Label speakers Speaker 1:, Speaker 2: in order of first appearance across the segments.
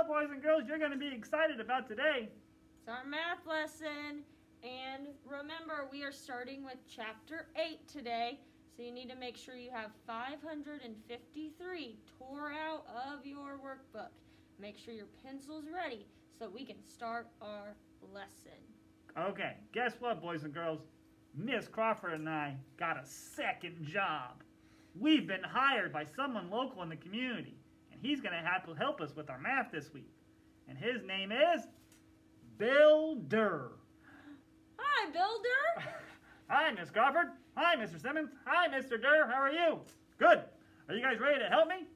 Speaker 1: know, boys and girls, you're going to be excited about today.
Speaker 2: It's our math lesson. And remember, we are starting with chapter 8 today. So you need to make sure you have 553 tore out of your workbook. Make sure your pencil's ready so we can start our lesson.
Speaker 1: Okay, guess what, boys and girls? Miss Crawford and I got a second job. We've been hired by someone local in the community, he's going to have to help us with our math this week. And his name is Bill Durr.
Speaker 2: Hi, Builder.
Speaker 1: Hi, Miss Crawford. Hi, Mr. Simmons. Hi, Mr. Durr. How are you? Good. Are you guys ready to help me?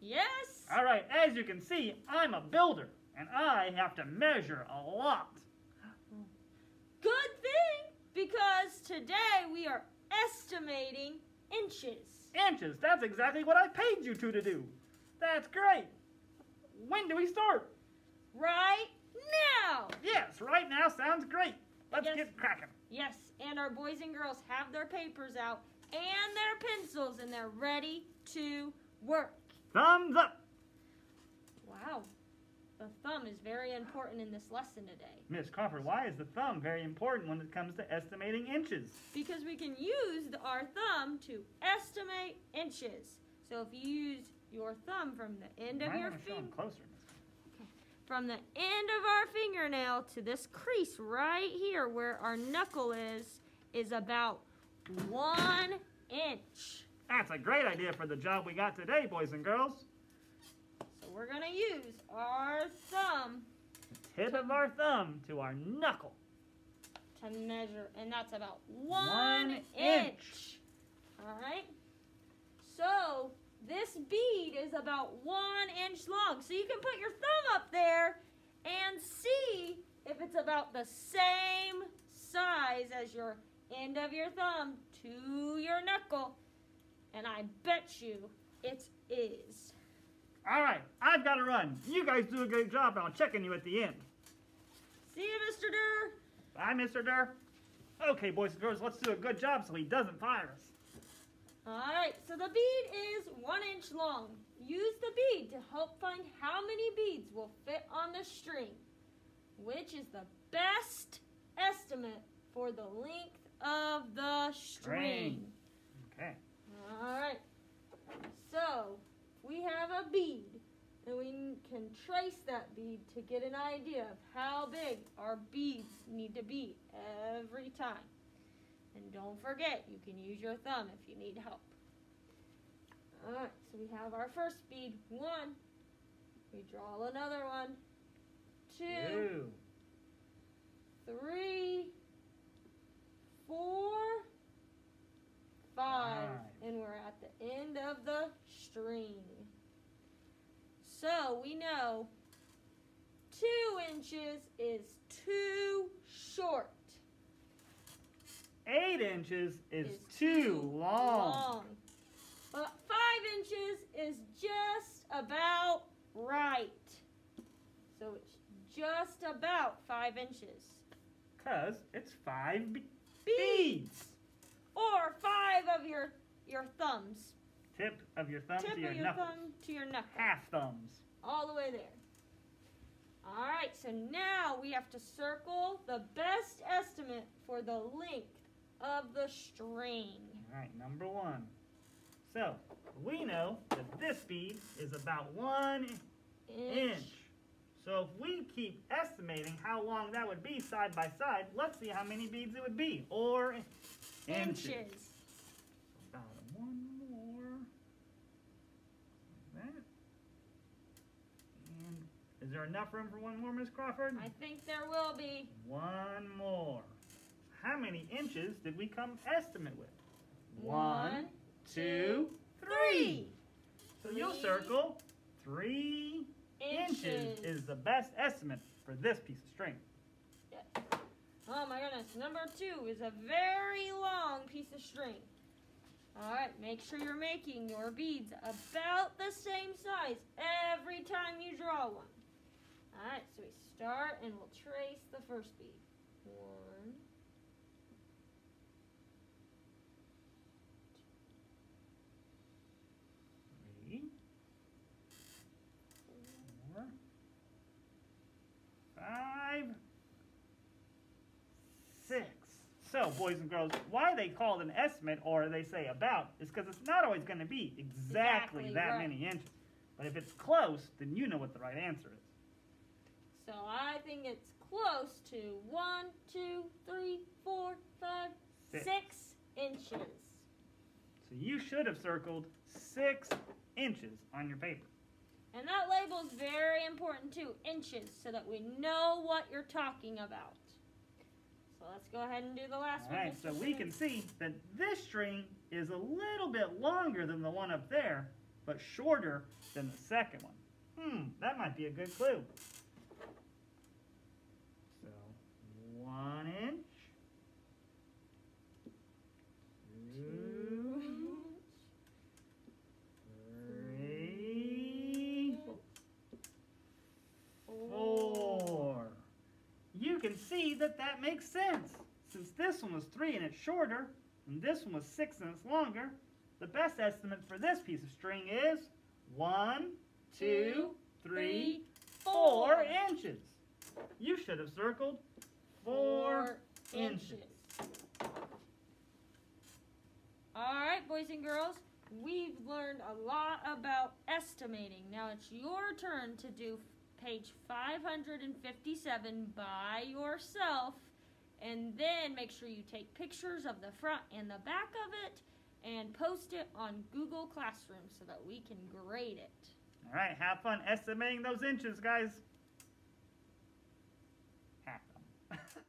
Speaker 2: Yes.
Speaker 1: All right, as you can see, I'm a builder, and I have to measure a lot.
Speaker 2: Good thing, because today we are estimating inches.
Speaker 1: Inches, that's exactly what I paid you two to do. That's great. When do we start?
Speaker 2: Right now.
Speaker 1: Yes, right now sounds great. Let's
Speaker 2: Yes.
Speaker 1: get cracking.
Speaker 2: Yes, and our boys and girls have their papers out and their pencils, and they're ready to work.
Speaker 1: Thumbs up.
Speaker 2: Wow. The thumb is very important in this lesson today
Speaker 1: Miss Crawford, why is the thumb very important when it comes to estimating inches?
Speaker 2: because we can use the, our thumb to estimate inches. So if you use your thumb from the end of your
Speaker 1: wanna show 'em
Speaker 2: finger,
Speaker 1: closer.
Speaker 2: From the end of our fingernail to this crease right here where our knuckle is, is about one inch.
Speaker 1: That's a great idea for the job we got today, boys and girls.
Speaker 2: So we're gonna use our thumb
Speaker 1: Tip of our thumb to our knuckle.
Speaker 2: to measure, and that's about one,
Speaker 1: One
Speaker 2: inch.
Speaker 1: inch.
Speaker 2: All right. So this bead is about one inch long. So you can put your thumb up there and see if it's about the same size as your end of your thumb to your knuckle. And I bet you it is.
Speaker 1: All right, I've got to run. You guys do a great job, and I'll check on you at the end.
Speaker 2: See you, Mr. Durr.
Speaker 1: Bye, Mr. Durr. Okay, boys and girls, let's do a good job so he doesn't fire us.
Speaker 2: All right, so the bead is one inch long. Use the bead to help find how many beads will fit on the string, which is the best estimate for the length of the string.
Speaker 1: String. Okay.
Speaker 2: All right, so we have a bead, and we can trace that bead to get an idea of how big our beads need to be every time. And don't forget, you can use your thumb if you need help. Alright, so we have our first bead, one. We draw another one, two,
Speaker 1: Two.
Speaker 2: three, four, five.
Speaker 1: Five.
Speaker 2: And we're at the end of the string. So we know two inches is too short.
Speaker 1: Eight inches is,
Speaker 2: Is
Speaker 1: too long.
Speaker 2: But five inches is just about right. So it's just about five inches.
Speaker 1: Because it's five be-
Speaker 2: Beads. Or five of your your thumbs.
Speaker 1: Tip of your thumb
Speaker 2: Tip
Speaker 1: to your
Speaker 2: of your
Speaker 1: knuckles.
Speaker 2: thumb to your knuckle.
Speaker 1: Half thumbs.
Speaker 2: All the way there. Alright, so now we have to circle the best estimate for the length of the string.
Speaker 1: All right, number one. So, we know that this bead is about one inch. So if we keep estimating how long that would be side by side, let's see how many beads it would be, or inches.
Speaker 2: Inches.
Speaker 1: About one more. Like that. And is there enough room for one more, Miss Crawford?
Speaker 2: I think there will be.
Speaker 1: One more. How many inches did we come estimate with?
Speaker 2: One,
Speaker 1: two,
Speaker 2: two,
Speaker 1: three. So you'll circle three inches.
Speaker 2: Inches.
Speaker 1: is the best estimate for this piece of string.
Speaker 2: Oh my goodness. Number two is a very long piece of string. Alright, make sure you're making your beads about the same size every time you draw one. Alright, so we start and we'll trace the first bead. One.
Speaker 1: Three, four, know, boys and girls, why they call it an estimate or they say about is because it's not always going to be exactly,
Speaker 2: Exactly,
Speaker 1: that
Speaker 2: right.
Speaker 1: many inches. But if it's close, then you know what the right answer is.
Speaker 2: So I think it's close to one, two, three, four, five,
Speaker 1: Six.
Speaker 2: six inches.
Speaker 1: So you should have circled six inches on your paper.
Speaker 2: And that label is very important too, inches, so that we know what you're talking about. So let's go ahead and do the last
Speaker 1: All
Speaker 2: one.
Speaker 1: right, so we can see that this string is a little bit longer than the one up there, but shorter than the second one. Hmm, that might be a good clue. So, one inch, two, three, four. You can see that that makes sense. Since this one was three and it's shorter, and this one was six and it's longer, the best estimate for this piece of string is one, two, three, four inches. You should have circled four inches.
Speaker 2: All right, boys and girls, we've learned a lot about estimating. Now it's your turn to do page 557 by yourself and then make sure you take pictures of the front and the back of it and post it on Google Classroom so that we can grade it.
Speaker 1: All right, have fun estimating those inches, guys. Hack them.